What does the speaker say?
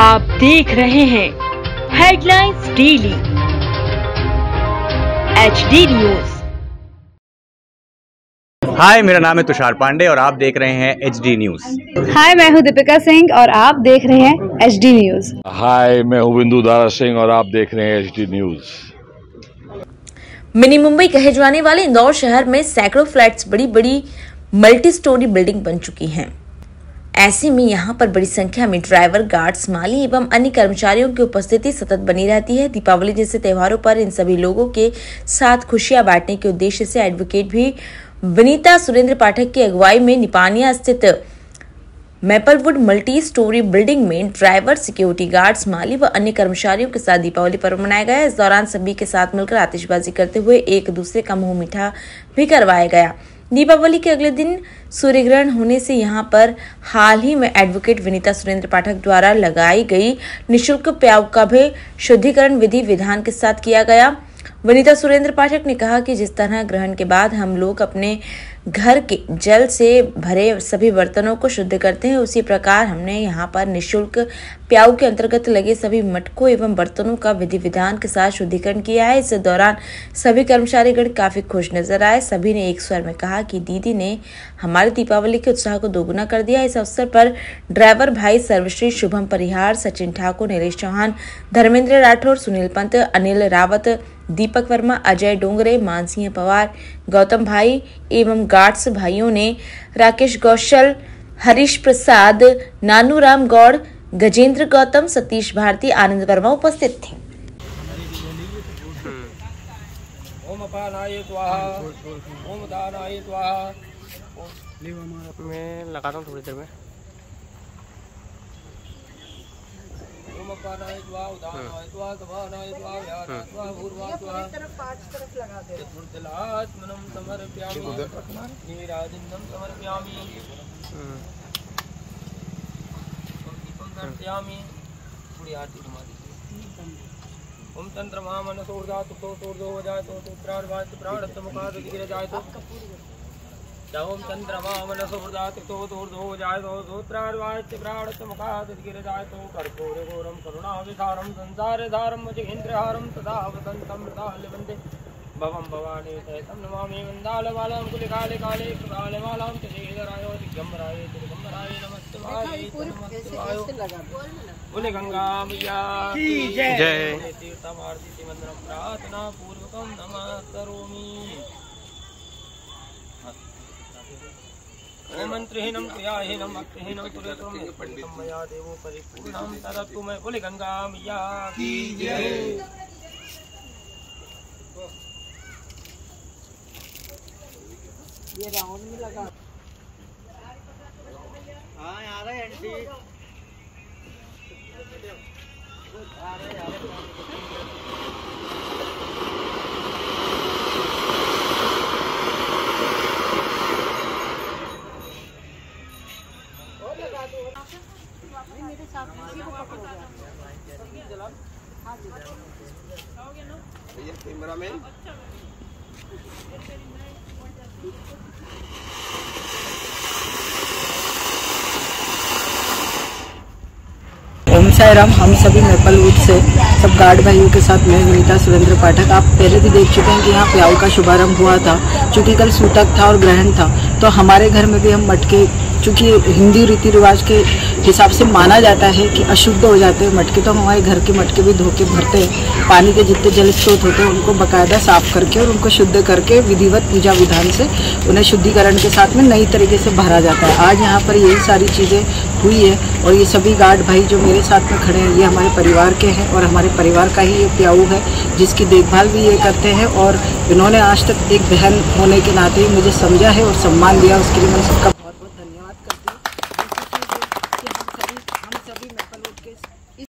आप देख रहे हैं headlines daily H D news hi मेरा नाम है तुषार पांडे और आप देख रहे हैं एच डी न्यूज़ हाय मैं हूँ दीपिका सिंह और आप देख रहे हैं एच डी न्यूज़ हाय मैं हूँ बिंदु दारा सिंह और आप देख रहे हैं H D news mini Mumbai कहे जाने वाले इंदौर शहर में सैकड़ों फ्लैट्स बड़ी बड़ी मल्टी स्टोरी बिल्डिंग बन चुकी हैं। ऐसे में यहाँ पर बड़ी संख्या में ड्राइवर गार्ड्स माली एवं अन्य कर्मचारियों की उपस्थिति सतत बनी रहती है। दीपावली जैसे त्योहारों पर इन सभी लोगों के साथ खुशियाँ बांटने के उद्देश्य से एडवोकेट भी विनीता सुरेंद्र पाठक की अगुवाई में निपानिया स्थित मैपलवुड मल्टी स्टोरी बिल्डिंग में ड्राइवर सिक्योरिटी गार्ड्स माली व अन्य कर्मचारियों के साथ दीपावली पर्व मनाया गया। इस दौरान सभी के साथ मिलकर आतिशबाजी करते हुए एक दूसरे का मुँह मीठा भी करवाया गया। दीपावली के अगले दिन सूर्य ग्रहण होने से यहाँ पर हाल ही में एडवोकेट विनीता सुरेंद्र पाठक द्वारा लगाई गई निशुल्क प्याव का भी शुद्धिकरण विधि विधान के साथ किया गया। वनीता सुरेंद्र पाठक ने कहा कि जिस तरह ग्रहण के बाद हम लोग अपने घर के जल से भरे सभी बर्तनों को शुद्ध करते हैं, उसी प्रकार हमने यहाँ पर निशुल्क प्याऊ के अंतर्गत लगे सभी मटकों एवं बर्तनों का विधि विधान के साथ शुद्धिकरण किया है। इस दौरान सभी कर्मचारीगण काफ़ी खुश नज़र आए। सभी ने एक स्वर में कहा कि दीदी ने हमारे दीपावली के उत्साह को दोगुना कर दिया। इस अवसर पर ड्राइवर भाई सर्वश्री शुभम परिहार, सचिन ठाकुर नीलेष चौहान, धर्मेंद्र राठौर, सुनील पंत, अनिल रावत दीपक वर्मा अजय डोंगरे मानसिंह पवार गौतम भाई एवं गार्ड्स भाइयों ने राकेश कौशल हरीश प्रसाद नानू राम गौड़ गजेंद्र गौतम सतीश भारती आनंद वर्मा उपस्थित थे। ओम अपानाय स्वाहा ओम दानाय स्वाहा मैं लगाता हूँ थोड़ी देर में। अपानाय स्वाहा उदानाय स्वाहा समानाय स्वाहा व्यानाय स्वाहा भूर्वा स्वाहा चतुर्दलात्मनं समर्पयामि नीराजनं समर्पयामि दीपं पूरी आरती घुमा दीजिए ओम चंद्रमा मनसोर्धा तो तो तो तो तो वजाय तो तो प्राणवाच प्राणत मुखाद गिर जाय तो कर्पूर घोरम करुणा विधारम संसार धारम मुझेन्द्रहारम तदा वसंतम मृताल वंदे भवम भवानी सहितं नमामि वन्दालमालां कुलिकाले काले कालमालां च श्रीधराय दिगम्बराय दिगम्बराय नमस्तवाय नमस्तवाय बोले गंगा मैया की जय। तीर्थमार्ति मंदिरम प्रार्थना पूर्वकम नमः करोमि। मंत्रहीनम क्रियाहीनम भक्तिहीनम पुरेतम मया देवो परिपूर्णम तदतु मैं बोले गंगा मैया की जय। ओम साई राम हम सभी मेपल वुड से सब गार्ड भाइयों के साथ मैं विनीता सुरेंद्र पाठक। आप पहले भी देख चुके हैं कि यहाँ प्याऊ का शुभारंभ हुआ था चूँकि कल सूतक था और ग्रहण था। तो हमारे घर में भी हम मटके चूँकि हिंदी रीति रिवाज के हिसाब से माना जाता है कि अशुद्ध हो जाते हैं मटके तो हम हमारे घर के मटके भी धो के भरते हैं। पानी के जितने जल स्रोत होते हैं, उनको बकायदा साफ़ करके और उनको शुद्ध करके विधिवत पूजा विधान से उन्हें शुद्धिकरण के साथ में नई तरीके से भरा जाता है। आज यहाँ पर यही सारी चीज़ें हुई है और ये सभी गार्ड भाई जो मेरे साथ में खड़े हैं, ये हमारे परिवार के हैं और हमारे परिवार का ही ये प्याऊ है, जिसकी देखभाल भी ये करते हैं और इन्होंने आज तक एक बहन होने के नाते मुझे समझा है और सम्मान दिया, उसके लिए मैं सबका